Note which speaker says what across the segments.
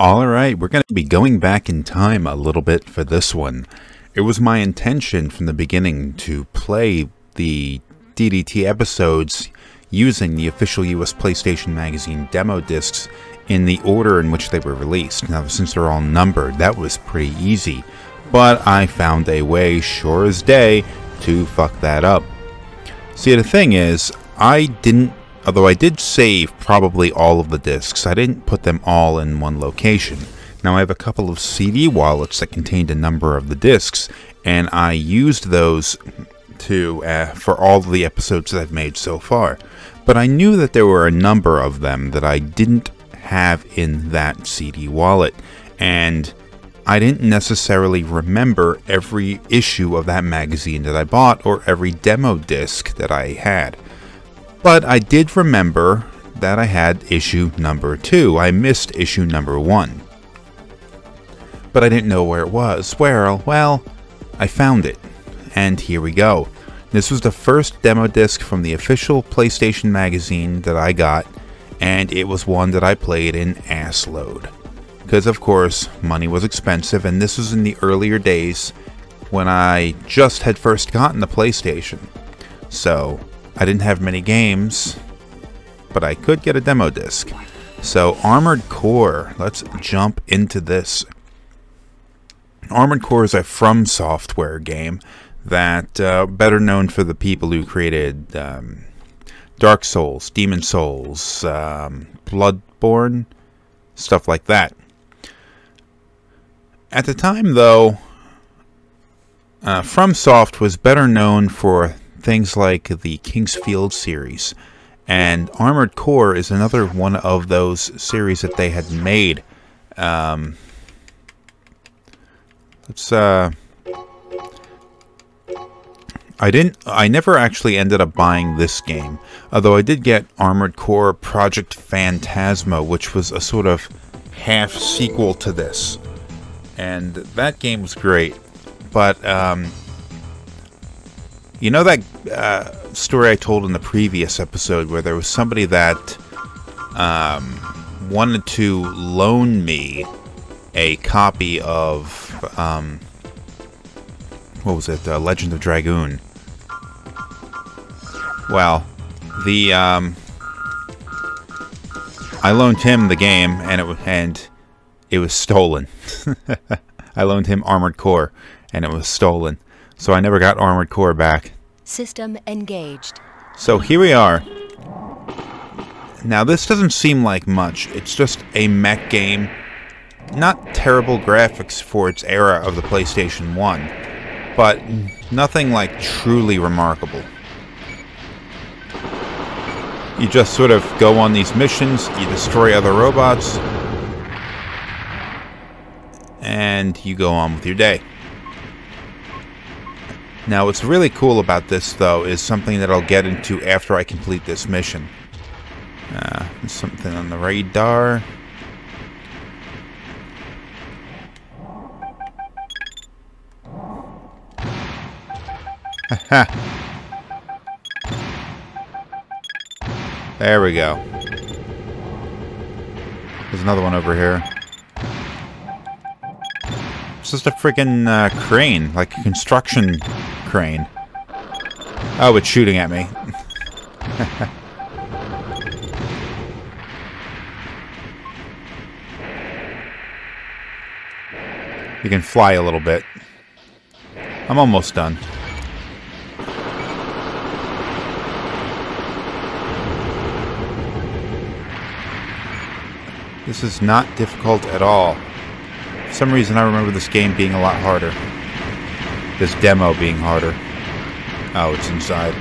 Speaker 1: Alright, we're going to be going back in time a little bit for this one. It was my intention from the beginning to play the DDT episodes using the official US PlayStation Magazine demo discs in the order in which they were released. Now, since they're all numbered, that was pretty easy, but I found a way, sure as day, to fuck that up. See, the thing is, I didn't Although I did save probably all of the discs, I didn't put them all in one location. Now I have a couple of CD wallets that contained a number of the discs, and I used those to uh, for all of the episodes that I've made so far. But I knew that there were a number of them that I didn't have in that CD wallet, and I didn't necessarily remember every issue of that magazine that I bought or every demo disc that I had. But I did remember that I had issue number two. I missed issue number one. But I didn't know where it was. Where? Well, I found it. And here we go. This was the first demo disc from the official PlayStation magazine that I got, and it was one that I played in ass load. Because, of course, money was expensive, and this was in the earlier days when I just had first gotten the PlayStation. So, I didn't have many games, but I could get a demo disc. So Armored Core, let's jump into this. Armored Core is a From Software game that uh, better known for the people who created um, Dark Souls, Demon's Souls, um, Bloodborne, stuff like that. At the time, though, uh, FromSoft was better known for things like the King's Field series. And Armored Core is another one of those series that they had made. Um, let's, uh, I didn't, I never actually ended up buying this game. Although I did get Armored Core Project Phantasma, which was a sort of half sequel to this. And that game was great. But, um, you know that uh, story I told in the previous episode where there was somebody that um, wanted to loan me a copy of um, what was it, uh, Legend of Dragoon. Well, the um, I loaned him the game, and it and it was stolen. I loaned him Armored Core, and it was stolen. So I never got Armored Core back.
Speaker 2: System engaged.
Speaker 1: So here we are. Now this doesn't seem like much. It's just a mech game. Not terrible graphics for its era of the PlayStation 1. But nothing like truly remarkable. You just sort of go on these missions, you destroy other robots, and you go on with your day. Now, what's really cool about this, though, is something that I'll get into after I complete this mission. Uh, something on the radar. there we go. There's another one over here. It's just a freaking uh, crane, like a construction crane. Oh, it's shooting at me. you can fly a little bit. I'm almost done. This is not difficult at all. For some reason I remember this game being a lot harder. This demo being harder. Oh, it's inside.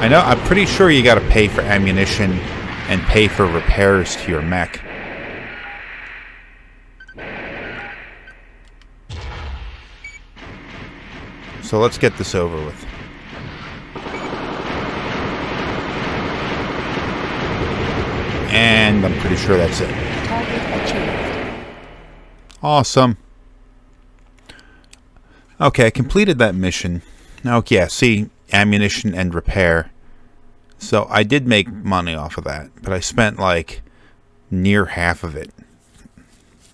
Speaker 1: I know, I'm pretty sure you gotta pay for ammunition and pay for repairs to your mech. So let's get this over with. And I'm pretty sure that's it. Awesome. Okay, I completed that mission. Okay, yeah, see, ammunition and repair. So I did make money off of that, but I spent like near half of it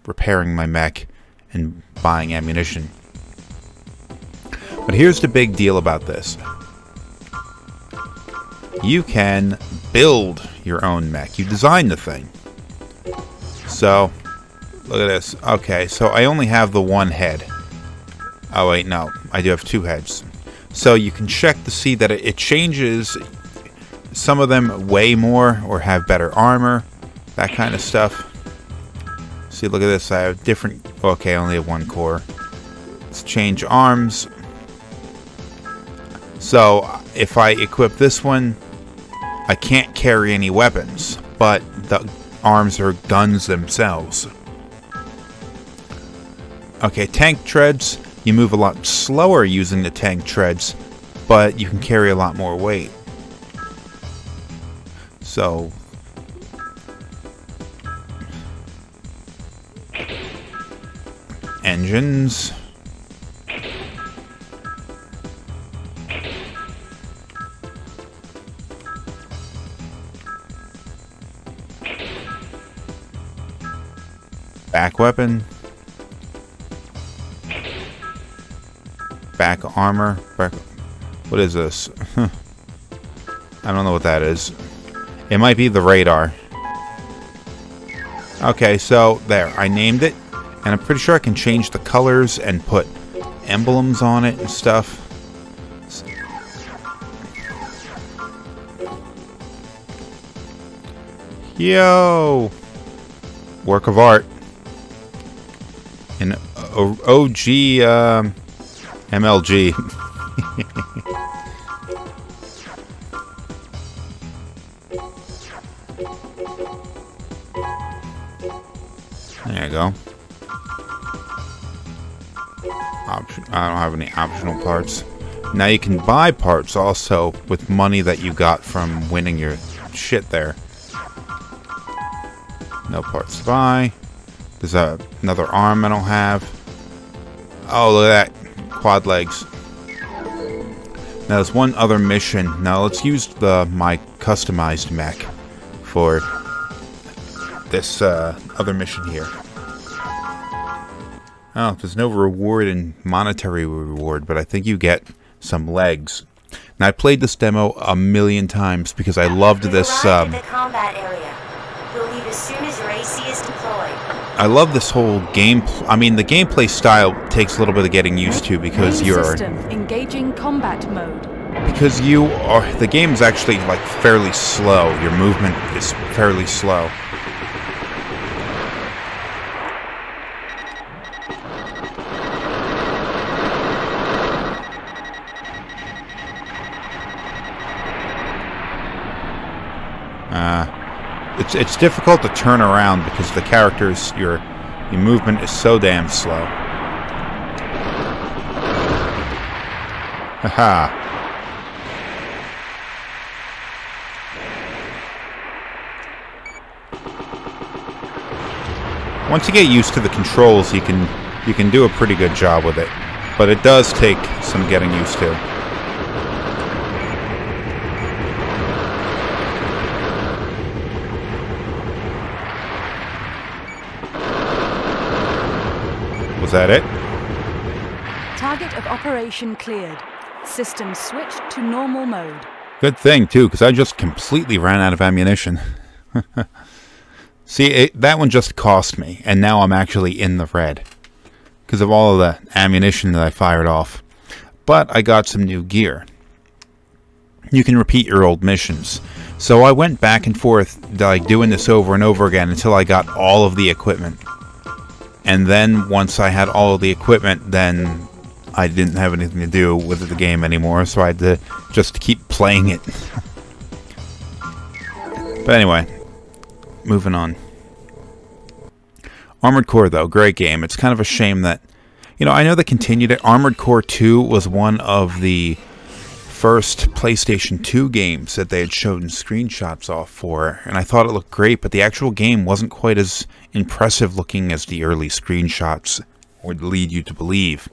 Speaker 1: repairing my mech and buying ammunition. But here's the big deal about this. You can build your own mech. You design the thing. So, look at this. Okay, so I only have the one head. Oh wait, no. I do have two heads. So you can check to see that it changes. Some of them weigh more or have better armor. That kind of stuff. See, look at this. I have different... Okay, I only have one core. Let's change arms. So, if I equip this one, I can't carry any weapons, but the arms are guns themselves. Okay, tank treads. You move a lot slower using the tank treads, but you can carry a lot more weight. So... Engines. Back weapon. Back armor. Back, what is this? I don't know what that is. It might be the radar. Okay, so there. I named it. And I'm pretty sure I can change the colors and put emblems on it and stuff. Yo! Work of art. An OG um, MLG. there you go. Option. I don't have any optional parts. Now you can buy parts also with money that you got from winning your shit there. No parts to buy. There's a, another arm I don't have. Oh, look at that. Quad legs. Now there's one other mission. Now let's use the my customized mech for this uh, other mission here. Oh, there's no reward in monetary reward, but I think you get some legs. Now I played this demo a million times because I loved this. Um,
Speaker 3: the combat area. You'll leave as soon as your AC is deployed.
Speaker 1: I love this whole game. I mean, the gameplay style takes a little bit of getting used to because
Speaker 4: Main
Speaker 1: you're
Speaker 4: system engaging combat mode.
Speaker 1: because you are. The game is actually like fairly slow. Your movement is fairly slow. It's difficult to turn around because the characters your your movement is so damn slow. Haha. Once you get used to the controls, you can you can do a pretty good job with it. But it does take some getting used to. Was that it?
Speaker 4: Target of operation cleared. System switched to normal mode.
Speaker 1: Good thing, too, because I just completely ran out of ammunition. See, it, that one just cost me, and now I'm actually in the red. Because of all of the ammunition that I fired off. But I got some new gear. You can repeat your old missions. So I went back and forth, like doing this over and over again until I got all of the equipment. And then once I had all the equipment, then I didn't have anything to do with the game anymore, so I had to just keep playing it. but anyway, moving on. Armored Core, though, great game. It's kind of a shame that, you know, I know they continued it. Armored Core 2 was one of the first PlayStation 2 games that they had shown screenshots off for, and I thought it looked great, but the actual game wasn't quite as impressive looking as the early screenshots would lead you to believe.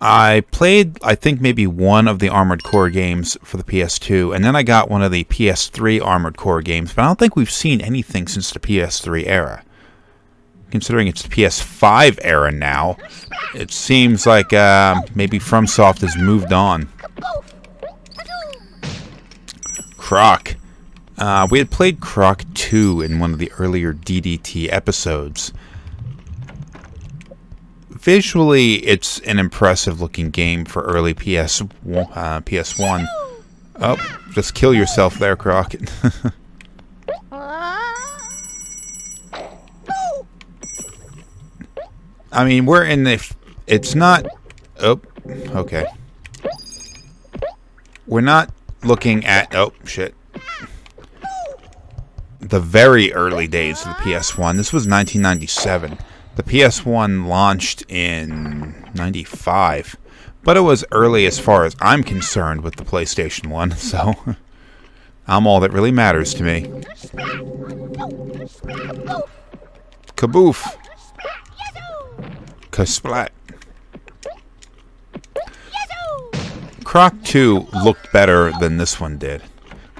Speaker 1: I played, I think, maybe one of the Armored Core games for the PS2, and then I got one of the PS3 Armored Core games, but I don't think we've seen anything since the PS3 era. Considering it's the PS5 era now, it seems like uh, maybe FromSoft has moved on. Croc. Uh, we had played Croc 2 in one of the earlier DDT episodes visually, it's an impressive looking game for early PS uh, PS1. Oh, just kill yourself there, Croc. I mean, we're in the. It's not. Oh, okay. We're not looking at. Oh, shit. The very early days of the PS1. This was 1997. The PS1 launched in 95, but it was early as far as I'm concerned with the PlayStation 1, so I'm all that really matters to me. Kaboof! Kasplat! Croc 2 looked better than this one did,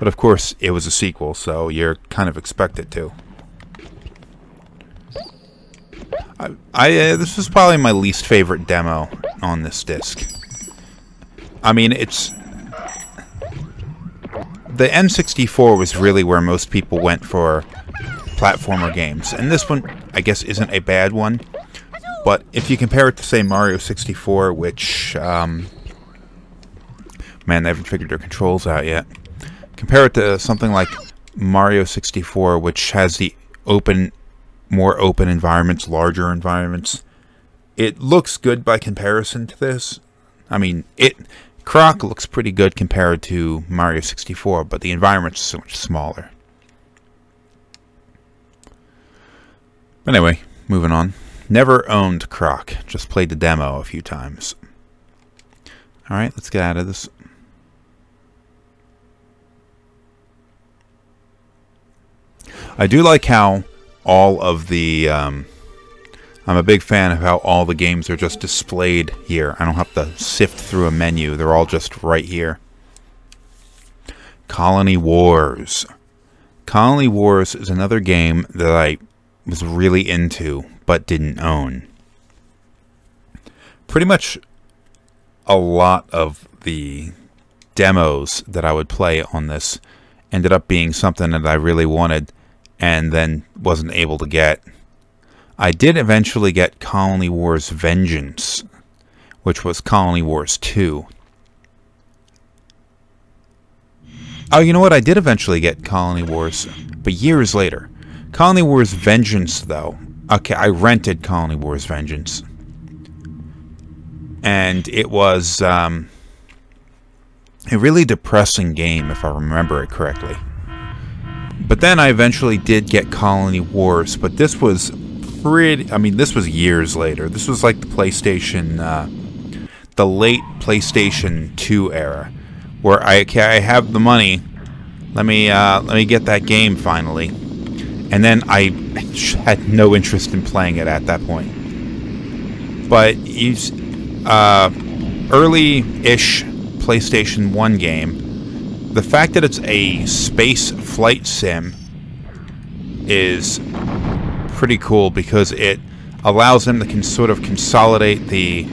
Speaker 1: but of course it was a sequel, so you're kind of expected to. I, I uh, this was probably my least favorite demo on this disc. I mean, it's the N64 was really where most people went for platformer games, and this one, I guess, isn't a bad one. But if you compare it to, say, Mario 64, which, um, man, they haven't figured their controls out yet. Compare it to something like Mario 64, which has the open more open environments, larger environments. It looks good by comparison to this. I mean, it Croc looks pretty good compared to Mario 64, but the environment's so much smaller. Anyway, moving on. Never owned Croc, just played the demo a few times. Alright, let's get out of this. I do like how all of the... Um, I'm a big fan of how all the games are just displayed here. I don't have to sift through a menu. They're all just right here. Colony Wars. Colony Wars is another game that I was really into but didn't own. Pretty much a lot of the demos that I would play on this ended up being something that I really wanted and then wasn't able to get. I did eventually get Colony Wars Vengeance, which was Colony Wars 2. Oh, you know what? I did eventually get Colony Wars, but years later. Colony Wars Vengeance, though. Okay, I rented Colony Wars Vengeance. And it was um, a really depressing game, if I remember it correctly. But then I eventually did get Colony Wars, but this was pretty. I mean, this was years later. This was like the PlayStation, uh, the late PlayStation 2 era, where I okay, I have the money. Let me uh, let me get that game finally, and then I had no interest in playing it at that point. But you, uh, early-ish PlayStation 1 game the fact that it's a space flight sim is pretty cool because it allows them to sort of consolidate the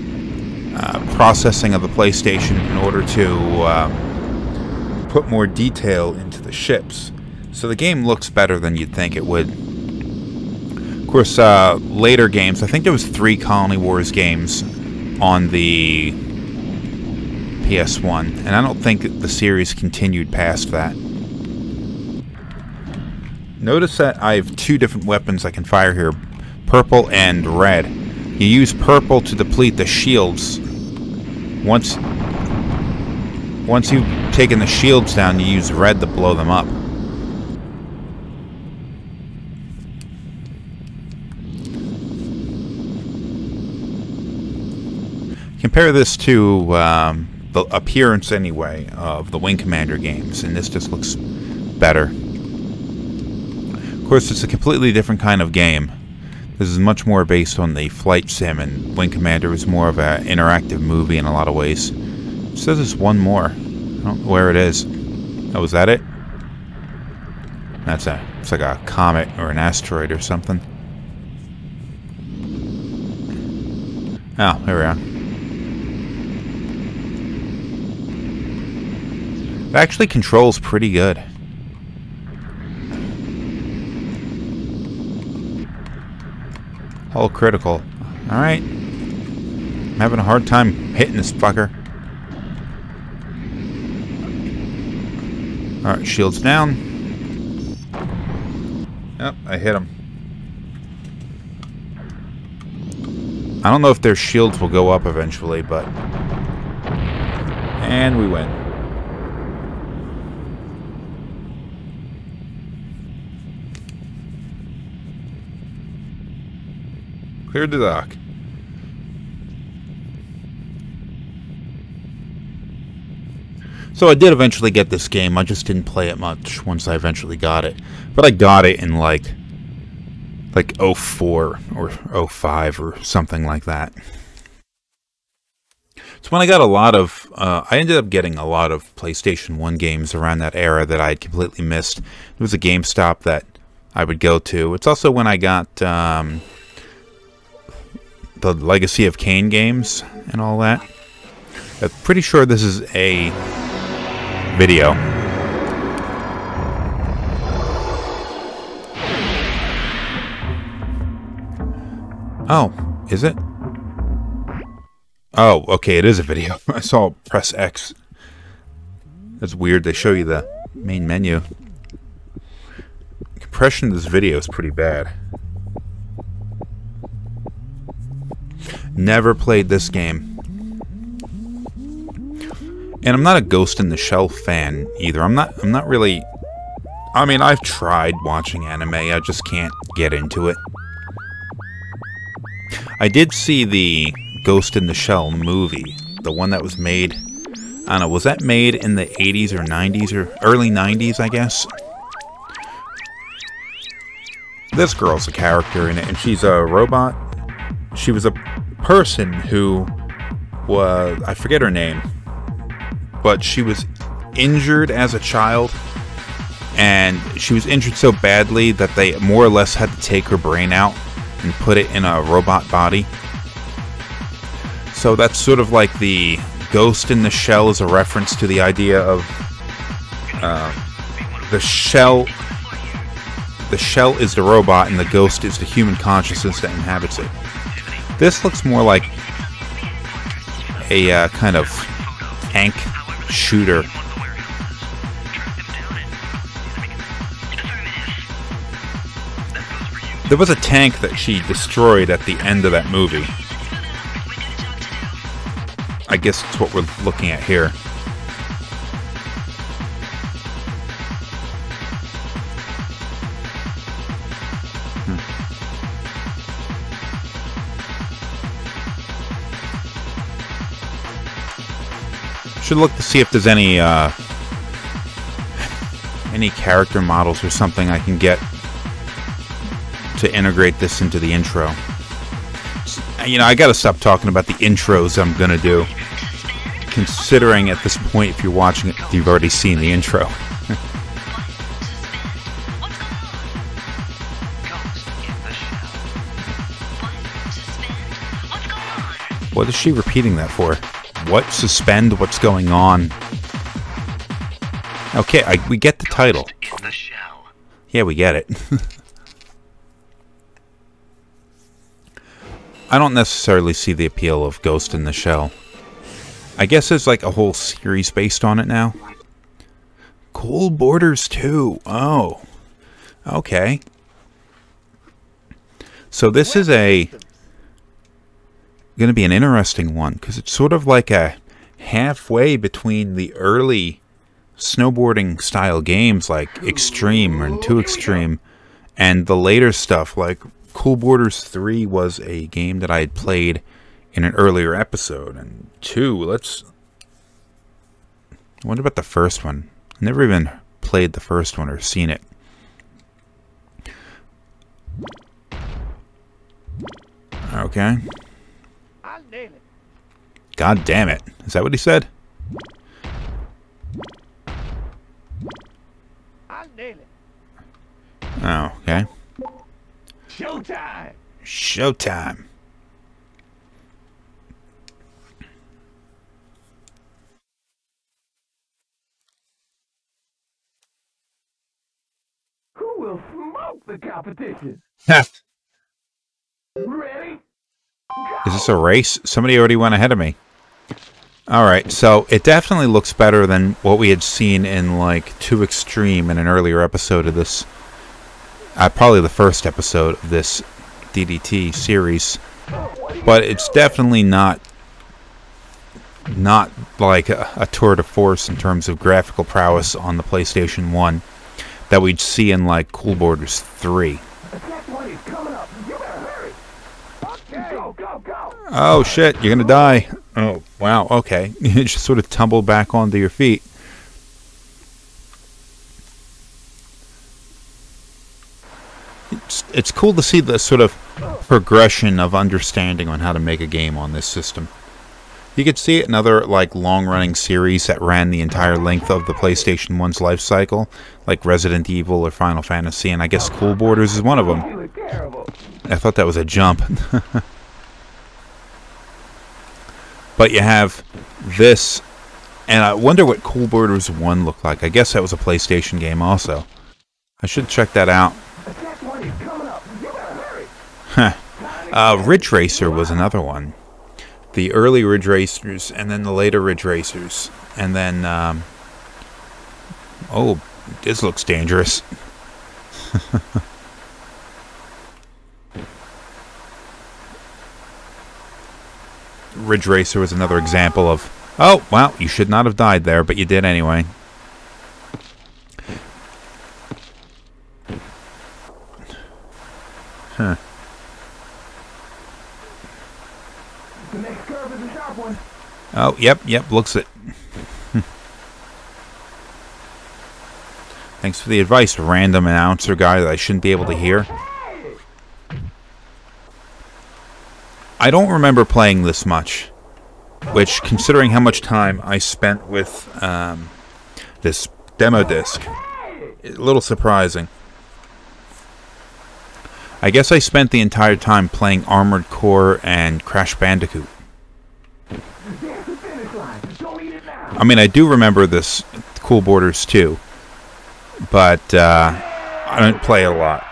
Speaker 1: uh, processing of the PlayStation in order to uh, put more detail into the ships. So the game looks better than you'd think it would. Of course, uh, later games, I think there was three Colony Wars games on the PS1, and I don't think the series continued past that. Notice that I have two different weapons I can fire here, purple and red. You use purple to deplete the shields. Once, once you've taken the shields down, you use red to blow them up. Compare this to um, the appearance anyway of the Wing Commander games, and this just looks better. Of course, it's a completely different kind of game. This is much more based on the flight sim, and Wing Commander is more of an interactive movie in a lot of ways. It says there's one more. I don't know where it is. Oh, is that it? That's a, it's like a comet or an asteroid or something. Oh, here we are. It actually controls pretty good. All critical. Alright. I'm having a hard time hitting this fucker. Alright, shields down. Yep, I hit him. I don't know if their shields will go up eventually, but... And we win. Cleared the dock. So I did eventually get this game. I just didn't play it much once I eventually got it. But I got it in like like 04 or 05 or something like that. So when I got a lot of, uh, I ended up getting a lot of PlayStation 1 games around that era that I had completely missed. It was a GameStop that I would go to. It's also when I got um, the Legacy of Kain games and all that. I'm pretty sure this is a video. Oh, is it? Oh, okay, it is a video. I saw press X. That's weird. They show you the main menu. Compression of this video is pretty bad. Never played this game. And I'm not a Ghost in the Shell fan either. I'm not I'm not really I mean, I've tried watching anime. I just can't get into it. I did see the Ghost in the Shell movie, the one that was made. I don't know, was that made in the 80s or 90s or early 90s, I guess? This girl's a character in it, and she's a robot. She was a person who was, I forget her name, but she was injured as a child, and she was injured so badly that they more or less had to take her brain out and put it in a robot body. So that's sort of like the ghost in the shell is a reference to the idea of uh, the shell. The shell is the robot, and the ghost is the human consciousness that inhabits it. This looks more like a uh, kind of tank shooter There was a tank that she destroyed at the end of that movie. I guess that's what we're looking at here. Should look to see if there's any uh, any character models or something I can get to integrate this into the intro. You know, I gotta stop talking about the intros I'm gonna do. Considering at this point, if you're watching it, you've already seen the intro. what is she repeating that for? What? Suspend? What's going on? Okay, I, we get the title. Yeah, we get it. I don't necessarily see the appeal of Ghost in the Shell. I guess there's like a whole series based on it now. Cool Boarders 2. Oh. Okay. So this is a going to be an interesting one because it's sort of like a halfway between the early snowboarding style games like Extreme and 2Xtreme and the later stuff like Cool Boarders 3 was a game that I had played in an earlier episode. And 2, let's... Wonder about the first one. Never even played the first one or seen it. Okay.
Speaker 5: I'll nail it.
Speaker 1: God damn it. Is that what he said?
Speaker 5: I'll nail it.
Speaker 1: Oh, okay.
Speaker 5: Showtime.
Speaker 1: Showtime.
Speaker 5: Who will smoke the competition? Ready?
Speaker 1: Is this a race? Somebody already went ahead of me. Alright, so it definitely looks better than what we had seen in, like, 2Xtreme in an earlier episode of this. Uh, probably the first episode of this DDT series. But it's definitely not not like a, a tour de force in terms of graphical prowess on the PlayStation 1 that we'd see in like Cool Boarders 3.
Speaker 5: Attack one is coming up. You better hurry. Okay. Go, go, go.
Speaker 1: Oh shit, you're gonna die. Oh, wow, okay. You just sort of tumble back onto your feet. It's, it's cool to see the sort of progression of understanding on how to make a game on this system. You could see it in other like long-running series that ran the entire length of the PlayStation 1's life cycle, like Resident Evil or Final Fantasy, and I guess Cool Boarders is one of them. I thought that was a jump. but you have this, and I wonder what Cool Boarders 1 looked like. I guess that was a PlayStation game also. I should check that out.
Speaker 5: Hurry.
Speaker 1: Uh, Ridge Racer was another one. The early Ridge Racers, and then the later Ridge Racers. And then, um, oh, this looks dangerous. Ridge Racer was another example of, oh, well, you should not have died there, but you did anyway. Huh. Oh, yep, yep, looks it. Hmm. Thanks for the advice, random announcer guy that I shouldn't be able to hear. I don't remember playing this much, which, considering how much time I spent with um, this demo disc, is a little surprising. I guess I spent the entire time playing Armored Core and Crash Bandicoot. I mean, I do remember this Cool Boarders too, but uh, I don't play a lot.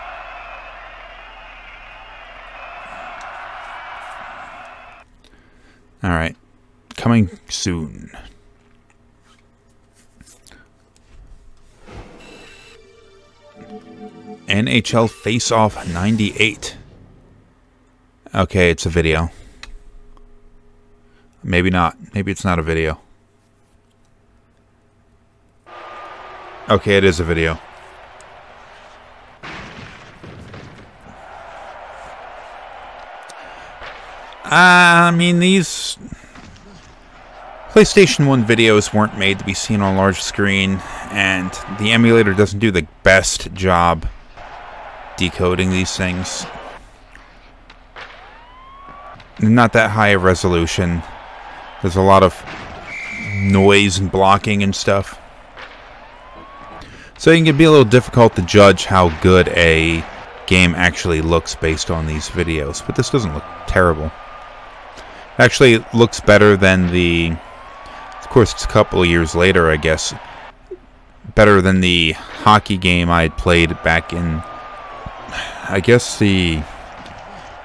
Speaker 1: All right, coming soon. NHL Face Off 98. Okay, it's a video. Maybe not. Maybe it's not a video. Okay, it is a video. Ah, I mean, these PlayStation 1 videos weren't made to be seen on a large screen, and the emulator doesn't do the best job decoding these things. Not that high a resolution. There's a lot of noise and blocking and stuff. So it can be a little difficult to judge how good a game actually looks based on these videos. But this doesn't look terrible. Actually, it looks better than the... Of course, it's a couple of years later, I guess. Better than the hockey game I had played back in... I guess the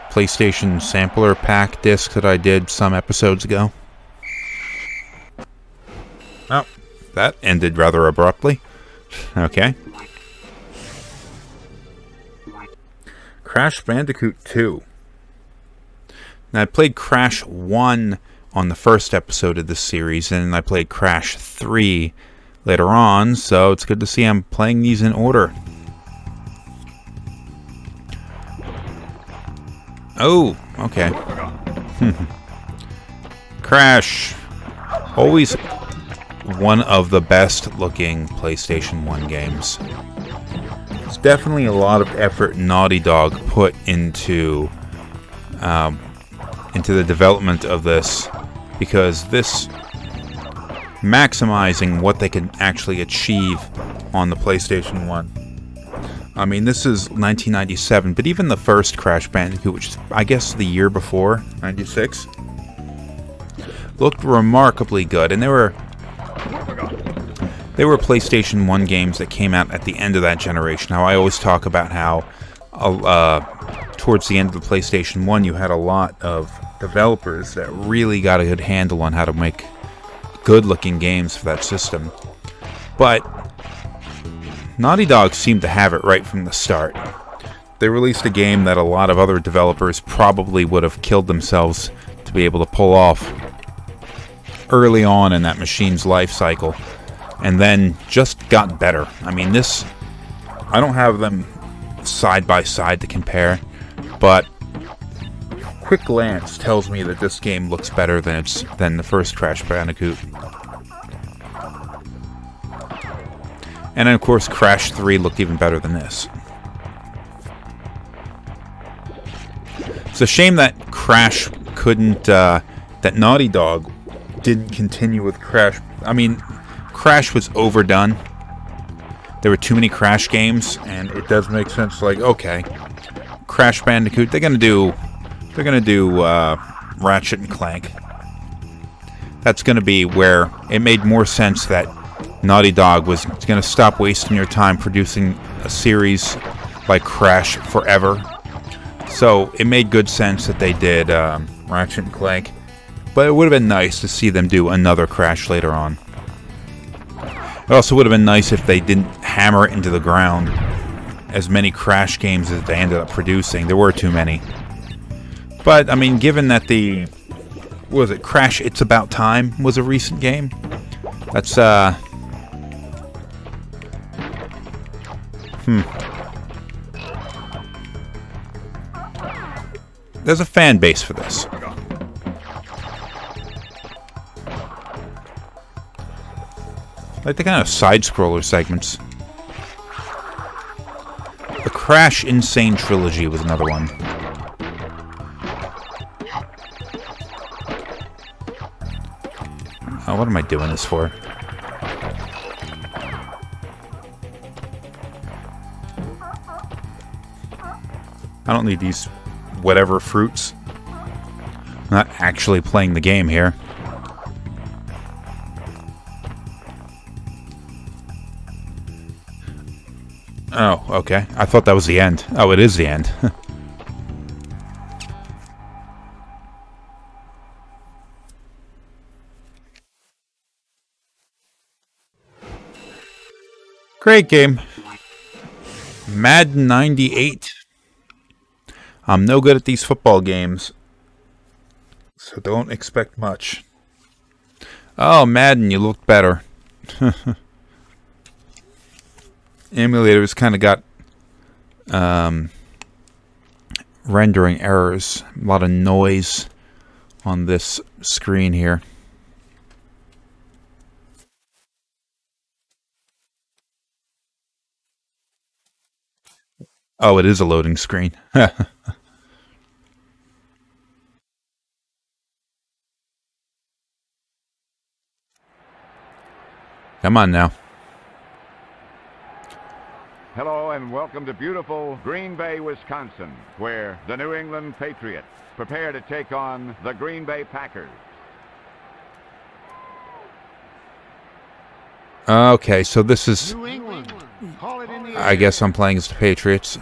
Speaker 1: PlayStation Sampler Pack disc that I did some episodes ago. Oh, that ended rather abruptly. Okay. Crash Bandicoot 2. Now, I played Crash 1 on the first episode of this series, and I played Crash 3 later on, so it's good to see I'm playing these in order. Oh, okay. Crash. Always one of the best looking PlayStation 1 games. It's definitely a lot of effort Naughty Dog put into um, into the development of this because this maximizing what they can actually achieve on the PlayStation 1. I mean, this is 1997, but even the first Crash Bandicoot, which is, I guess, the year before, 96, looked remarkably good. And there were there were PlayStation 1 games that came out at the end of that generation. How I always talk about how uh, towards the end of the PlayStation 1, you had a lot of developers that really got a good handle on how to make good looking games for that system. But Naughty Dog seemed to have it right from the start. They released a game that a lot of other developers probably would have killed themselves to be able to pull off early on in that machine's life cycle and then just got better. I mean, this I don't have them side by side to compare, but quick glance tells me that this game looks better than its than the first Crash Bandicoot. And of course, Crash 3 looked even better than this. It's a shame that Crash couldn't, uh, that Naughty Dog didn't continue with Crash. I mean, Crash was overdone. There were too many Crash games, and it does make sense. Like, okay, Crash Bandicoot, they're gonna do, they're gonna do uh, Ratchet and Clank. That's gonna be where it made more sense that Naughty Dog was gonna stop wasting your time producing a series like Crash forever. So it made good sense that they did um, Ratchet and Clank, but it would have been nice to see them do another Crash later on. It also would have been nice if they didn't hammer it into the ground as many Crash games as they ended up producing. There were too many. But, I mean, given that the... was it? Crash It's About Time was a recent game. That's, uh... Hmm. There's a fan base for this. like the kind of side-scroller segments. Crash N. Sane Trilogy was another one. Oh, what am I doing this for? I don't need these whatever fruits. I'm not actually playing the game here. Okay. I thought that was the end. Oh, it is the end. Great game. Madden 98. I'm no good at these football games, so don't expect much. Oh, Madden, you looked better. emulators kind of got um, rendering errors, a lot of noise on this screen here. Oh, it is a loading screen. Come on now.
Speaker 6: Hello and welcome to beautiful Green Bay, Wisconsin, where the New England Patriots prepare to take on the Green Bay Packers.
Speaker 1: Okay, so this is. New England. I guess I'm playing as the Patriots.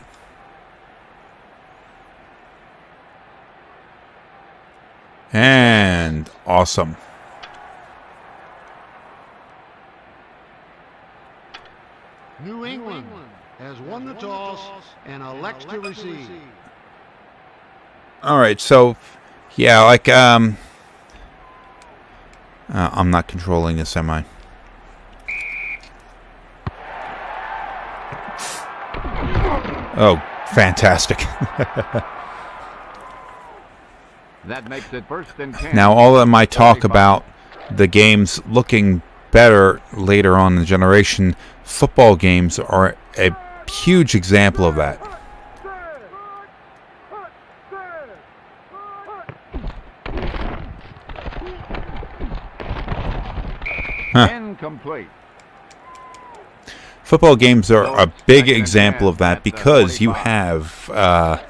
Speaker 1: And awesome.
Speaker 7: New England has won the toss and elects to receive.
Speaker 1: All right, so yeah, like um, uh, I'm not controlling this, am I? Oh, fantastic!
Speaker 6: that makes it first and ten.
Speaker 1: Now, all of my talk about the games looking better later on in the generation, football games are a huge example of that.
Speaker 6: Huh.
Speaker 1: Football games are a big example of that because you have uh,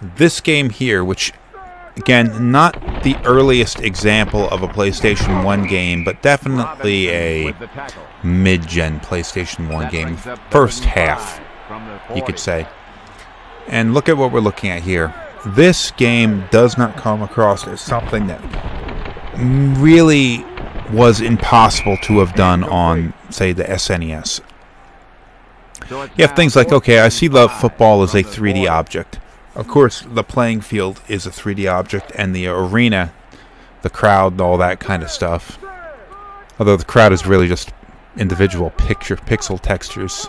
Speaker 1: this game here, which again, not the earliest example of a PlayStation 1 game, but definitely a
Speaker 6: With the tackle.
Speaker 1: mid gen PlayStation 1 game. First half, you could say. And look at what we're looking at here. This game does not come across as something that really was impossible to have done on, say, the SNES. You have things like, okay, I see the football as a 3D object. Of course, the playing field is a 3D object, and the arena, the crowd, all that kind of stuff. Although the crowd is really just individual picture pixel textures.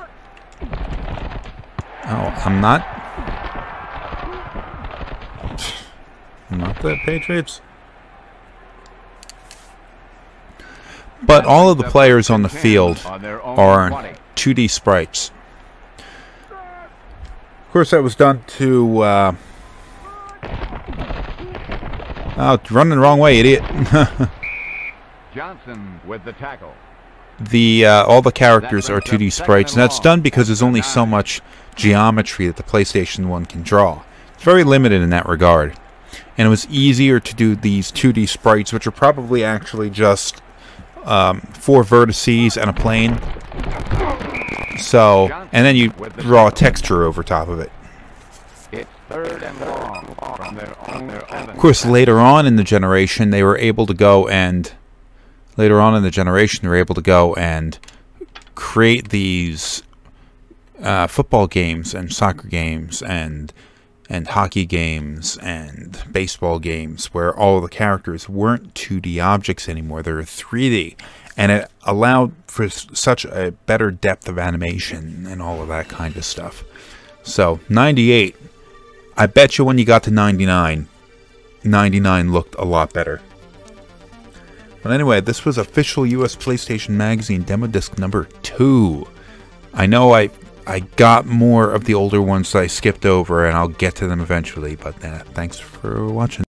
Speaker 1: Oh, I'm not. Not the Patriots. But all of the players on the field are 2D sprites. Of course, that was done to. Uh, oh, running the wrong way, idiot!
Speaker 6: Johnson with the tackle.
Speaker 1: the uh, all the characters are 2D sprites, and
Speaker 6: and
Speaker 1: that's done because there's only so much geometry that the PlayStation One can draw. It's very limited in that regard, and it was easier to do these 2D sprites, which are probably actually just um, four vertices and a plane. So, and then you draw a texture over top of it. Of course, later on in the generation, they were able to go and later on in the generation, they were able to go and create these uh, football games and soccer games and and hockey games and baseball games where all the characters weren't 2D objects anymore; they were 3D, and it allowed for such a better depth of animation and all of that kind of stuff. So, 98. I bet you when you got to 99, 99 looked a lot better. But anyway, this was official US PlayStation Magazine demo disc number 2. I know I I got more of the older ones I skipped over and I'll get to them eventually, but uh, thanks for watching.